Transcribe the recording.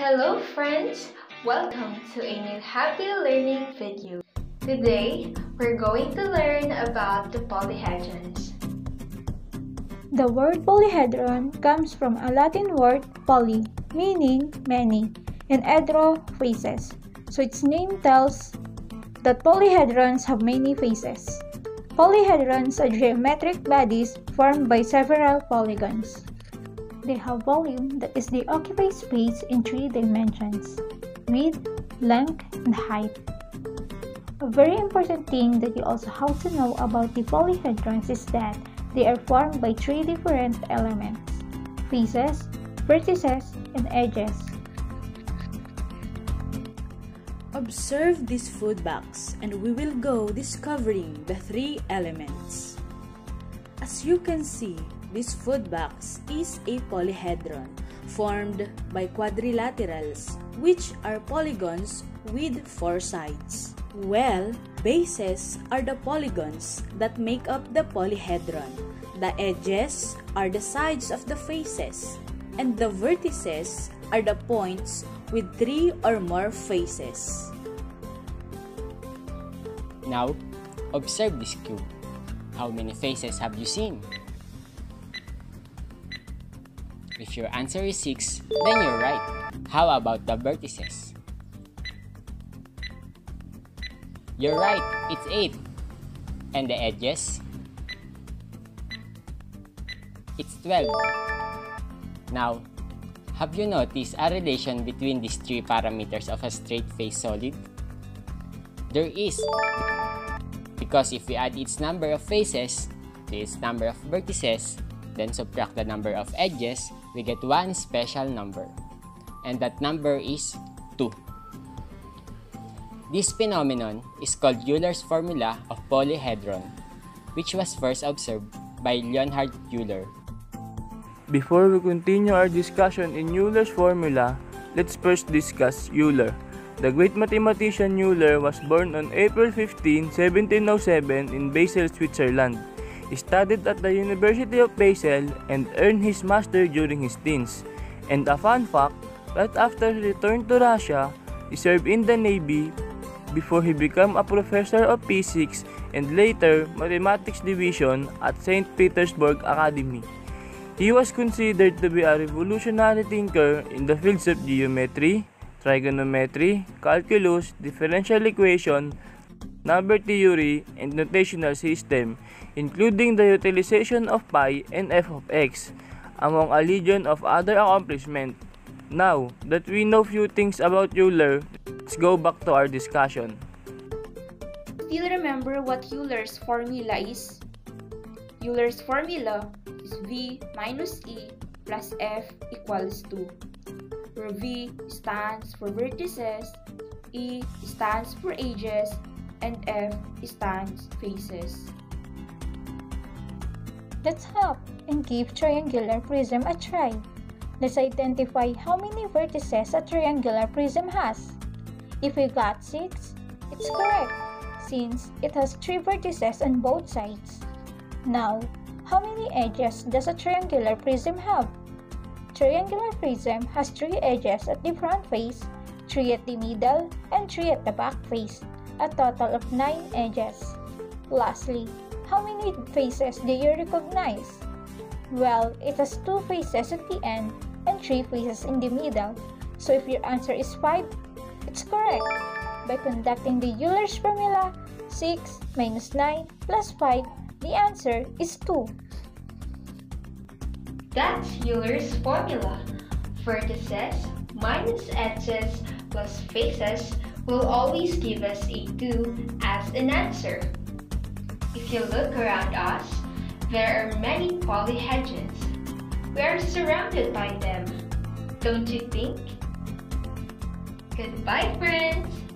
Hello friends! Welcome to a new Happy Learning video. Today, we're going to learn about the polyhedrons. The word polyhedron comes from a Latin word poly, meaning many, and hedro, faces. So its name tells that polyhedrons have many faces. Polyhedrons are geometric bodies formed by several polygons. They have volume that is they occupy space in three dimensions width, length, and height. A very important thing that you also have to know about the polyhedrons is that they are formed by three different elements faces, vertices, and edges. Observe this food box and we will go discovering the three elements. As you can see, this food box is a polyhedron formed by quadrilaterals, which are polygons with four sides. Well, faces are the polygons that make up the polyhedron. The edges are the sides of the faces, and the vertices are the points with three or more faces. Now, observe this cube. How many faces have you seen? If your answer is 6, then you're right. How about the vertices? You're right, it's 8. And the edges? It's 12. Now, have you noticed a relation between these three parameters of a straight face solid? There is. Because if we add its number of faces to its number of vertices, then subtract the number of edges, we get one special number. And that number is 2. This phenomenon is called Euler's formula of polyhedron, which was first observed by Leonhard Euler. Before we continue our discussion in Euler's formula, let's first discuss Euler. The great mathematician Euler was born on April 15, 1707 in Basel, Switzerland. Studied at the University of Basel and earned his master during his teens. And a fun fact, right after he returned to Russia, he served in the Navy before he became a professor of physics and later mathematics division at St. Petersburg Academy. He was considered to be a revolutionary thinker in the fields of geometry, trigonometry, calculus, differential equation, number theory, and notational system, including the utilization of pi and f of x, among a legion of other accomplishments. Now that we know few things about Euler, let's go back to our discussion. Still remember what Euler's formula is? Euler's formula is V minus E plus F equals 2, where V stands for vertices, E stands for edges, and F stands faces. Let's help and give triangular prism a try. Let's identify how many vertices a triangular prism has. If we got 6, it's correct, since it has 3 vertices on both sides. Now, how many edges does a triangular prism have? Triangular prism has 3 edges at the front face, 3 at the middle, and 3 at the back face, a total of 9 edges. Lastly, how many faces do you recognize? Well, it has 2 faces at the end and 3 faces in the middle. So if your answer is 5, it's correct. By conducting the Euler's formula, 6 minus 9 plus 5, the answer is 2. That's Euler's formula. Vertices minus edges plus faces will always give us a 2 as an answer. If you look around us, there are many polyhedrons. We are surrounded by them. Don't you think? Goodbye, friends!